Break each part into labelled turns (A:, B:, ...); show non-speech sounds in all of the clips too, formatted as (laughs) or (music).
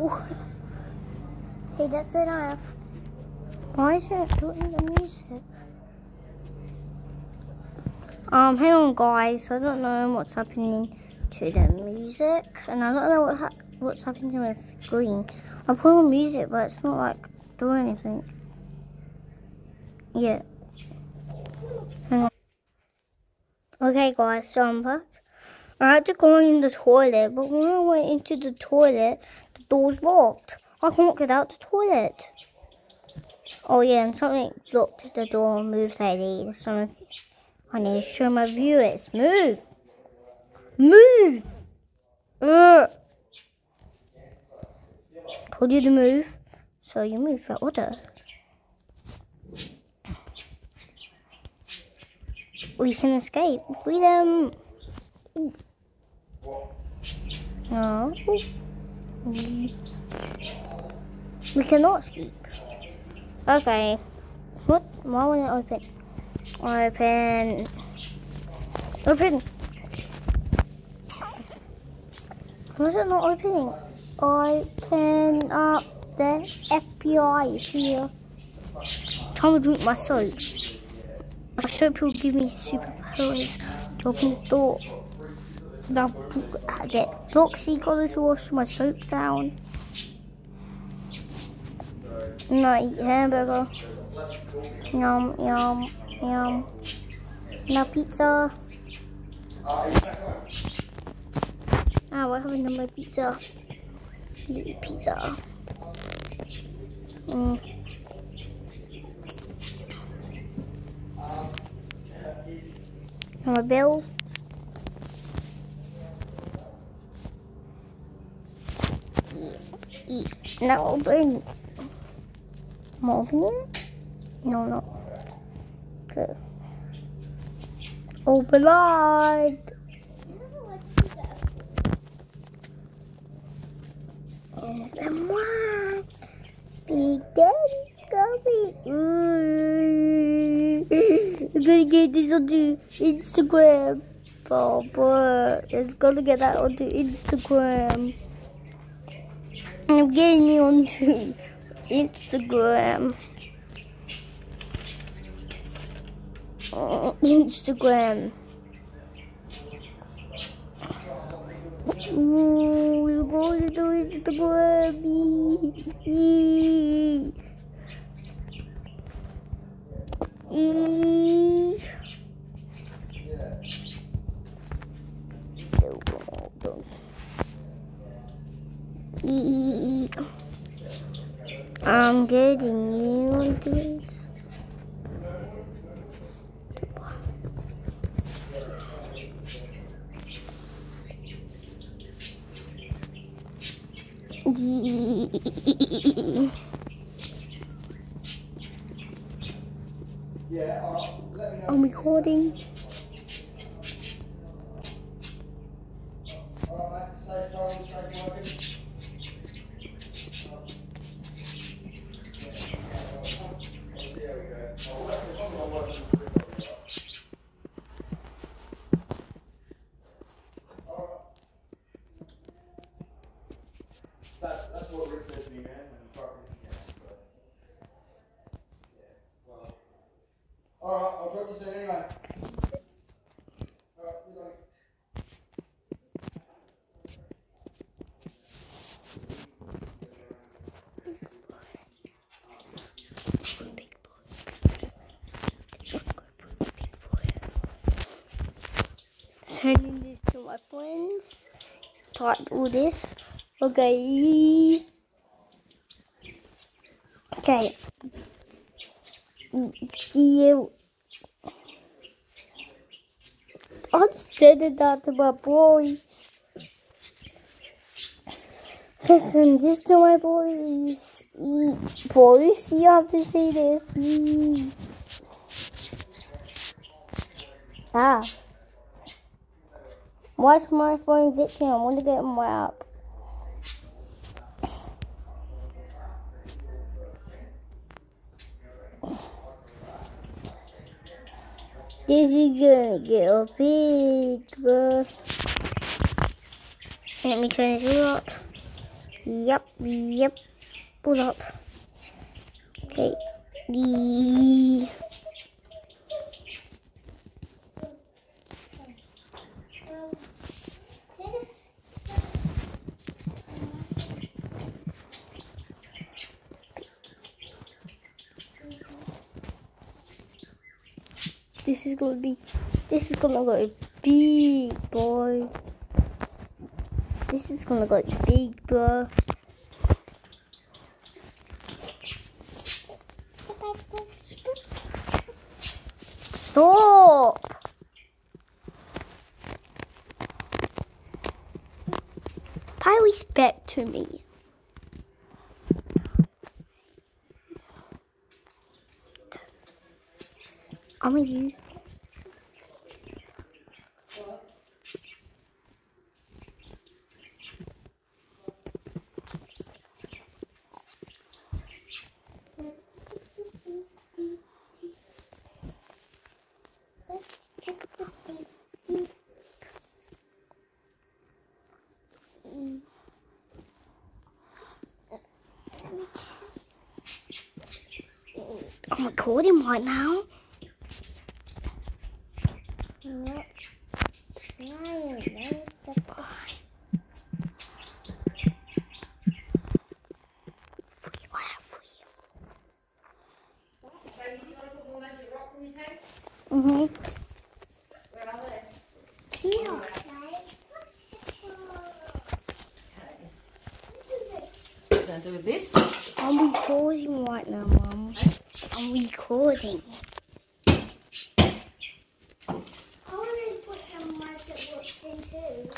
A: Ooh. Hey, that's enough. Why is it doing the music? Um, hang on guys, I don't know what's happening to the music, and I don't know what ha what's happening to my screen. I put on music, but it's not like doing anything. Yeah. Okay guys, so I'm back. I had to go in the toilet, but when I went into the toilet, the door's locked. I can't get out the toilet. Oh yeah, and something blocked the door and moved lady. Something I need to show my viewers. Move! Move! Ugh. Told you to move, so you move that order. We can escape. Freedom! No. We cannot sleep. Okay. What? Why won't it open? Open. Open. Why is it not opening? Open up the FBI is here. Time to drink my soap. My soap will give me superpowers to open the door. Now I get Bloxy got to wash my soap down. And I eat hamburger. Yum, yum, yum. Now pizza. Ah, what happened to my pizza? Eat pizza. Mm. My bill. Eat, eat. Now open. Am I opening? No, no. Okay. Open wide. Open wide. Big Daddy's coming. Mm. (laughs) I'm gonna get this onto Instagram. Papa, it's gonna get that onto Instagram. I'm getting it onto Instagram. Uh, Instagram. Ooh, we're going to Instagram. Eee. Eee. Eee. I'm getting you on this. I'm recording.
B: That's, that's what Rick said to me, man, when he parked me in but, yeah, well. Alright, I'll drop this in anyway. You.
A: Sending this to my friends. Taught all this. Okay. Okay. You. I'm sending that to my boys. Listen this to my boys. Boys, you have to see this. Ah. Watch my phone glitching. I want to get my app. Is gonna get a big, bro. Let me turn this all up. Yep, yep. Pull up. Okay. Yee. This is gonna be, this is gonna go big, boy. This is gonna go big, bro. Stop! Pay respect to me. I'm a you. I'm recording right now. Mm-hmm. Here.
C: Gonna do is this.
A: I'm recording right now, Mum. I'm recording.
D: I want to put some mustard books in too.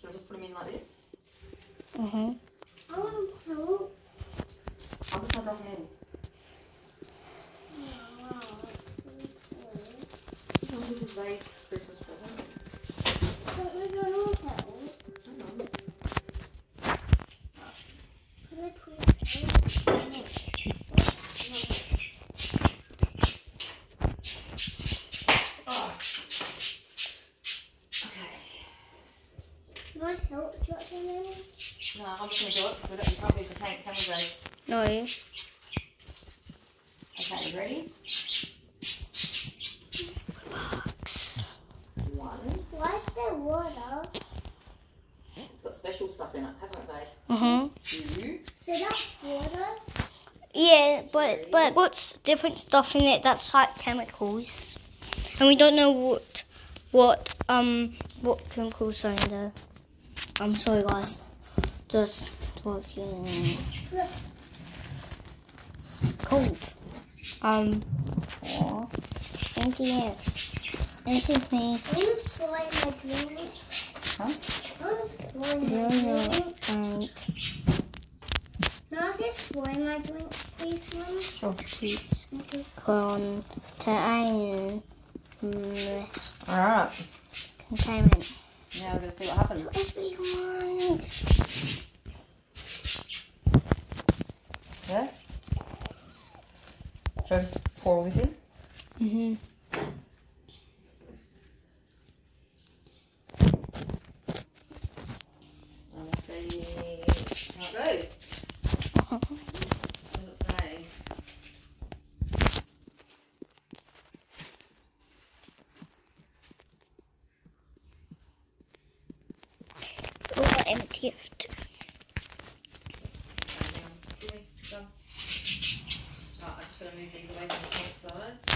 C: Should I just put them in like this?
A: Mm-hmm.
D: I want to put a look.
C: I'm just gonna drop them in. Oh, this is Zaid's Christmas present.
D: But we don't look at it.
C: Hang on.
D: Can I put it
C: Oh. Okay.
D: Can I help drop them in?
C: No, I'm just gonna do it because we don't, we can't move the tank, can we, Zaid?
A: No.
C: Okay, you ready? One.
D: Why is there water?
C: It's got special stuff in it, hasn't it, Zaid?
A: Mm-hmm.
C: Two.
D: So that's water.
A: Yeah, but but what's different stuff in it that's like chemicals, and we don't know what what um what chemicals are in there. I'm sorry, guys. Just talking. Cold. Um. aw, Thank you. Excuse me.
D: Can you slide my drink?
C: Huh?
D: To slide
A: No, no, and
D: Can I just slide my drink, please, Mum?
A: sure, please. Contain. mm,
C: Alright.
A: Containment.
C: Now we're gonna see what happens. Yeah? Should I just pour all this in?
A: Mm-hmm.
C: And we'll see how it goes. What does it say?
A: It.
C: Right, I'm just going to move these away from the side.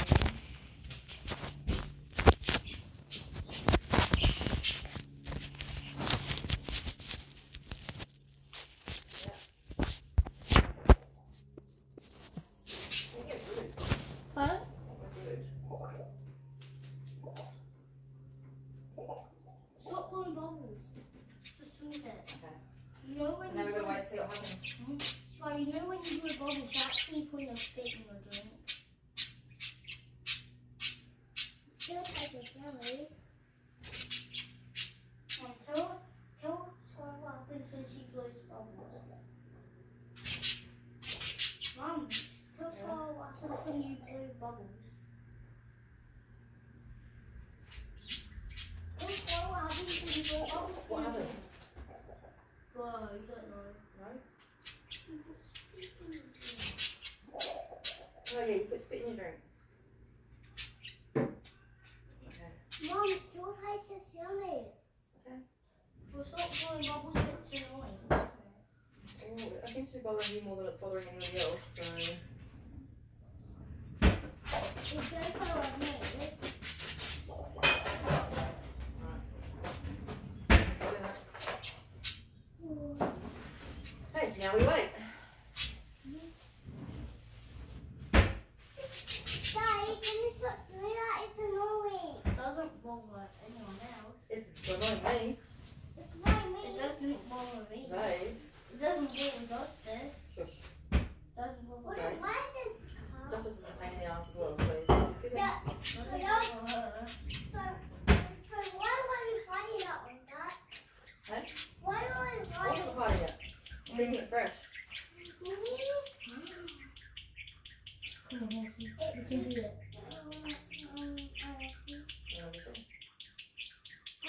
D: away until
C: till
D: storm happens when
C: she
D: blows
C: bubbles. Mum, till storm happens
D: when you blow bubbles. Till storm happens when you blow bubbles. What happens? Bro, you don't know.
C: Oh yeah, you put spit in your drink.
D: Yummy.
C: Okay.
D: Well, stop blowing bubbles, it's annoying, isn't it?
C: I to be bothering you more than it's bothering anybody else, so.
D: It's going to follow me.
C: Hey, now we wait.
D: Daddy, can you stop doing that? It's annoying.
A: It doesn't bother anyone else.
C: It's annoying me.
D: It's annoying
A: It
D: me.
A: doesn't bother me.
C: Zaid.
A: It doesn't bother Justice.
C: Shush.
A: It doesn't bother
D: Why,
C: Sorry.
D: why does car...
C: Justice is a pain in the ass as well, so. excuse me.
D: Yeah,
A: It doesn't bother her.
D: so, so why were you hiding that one, Dad?
C: Huh?
D: Why were you
C: I
D: hiding
C: wasn't hiding it. Leaving it fresh.
D: it?
A: Come on, Horsey. You
D: It's
A: can do it.
D: um, um,
C: Yeah, obviously.
D: You can do it.
A: Sure. Aww.
D: Good morning. Good morning. Good morning. Good morning. Come, Justice. Come on. No, no, no. I've got something to say.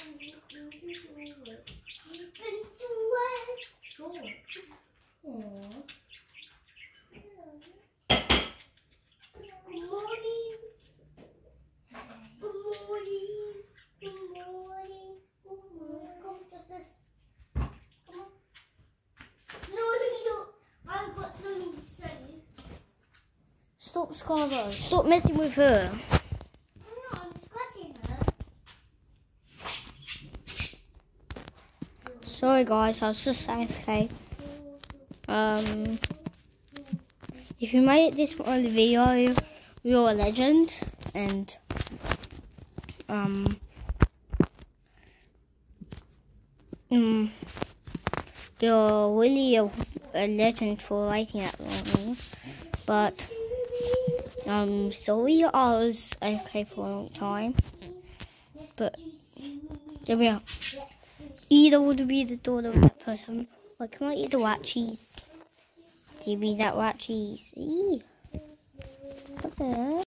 A: Stop, Scarlet. Stop messing with her.
D: I'm not. I'm scratching her.
A: Sorry, guys. I was just saying, okay. Um, if you made it this far in the video, you're a legend, and um, um, you're really a, a legend for writing that long. But um, sorry, I was okay for a long time. But there we are. Either would be the daughter of that person. Like, can I eat the white cheese? Give me that white cheese. Eee. What the?